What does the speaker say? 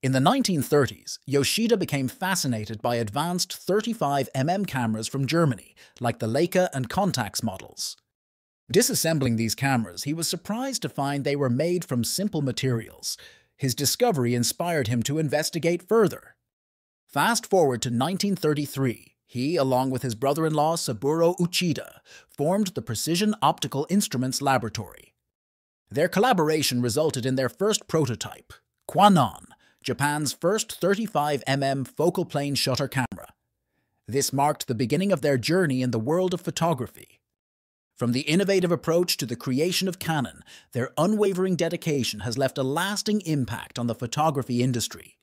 In the 1930s, Yoshida became fascinated by advanced 35mm cameras from Germany, like the Leica and Contax models. Disassembling these cameras, he was surprised to find they were made from simple materials. His discovery inspired him to investigate further. Fast forward to 1933, he, along with his brother-in-law Saburo Uchida, formed the Precision Optical Instruments Laboratory. Their collaboration resulted in their first prototype, Kwanon, Japan's first 35mm focal plane shutter camera. This marked the beginning of their journey in the world of photography. From the innovative approach to the creation of Canon, their unwavering dedication has left a lasting impact on the photography industry.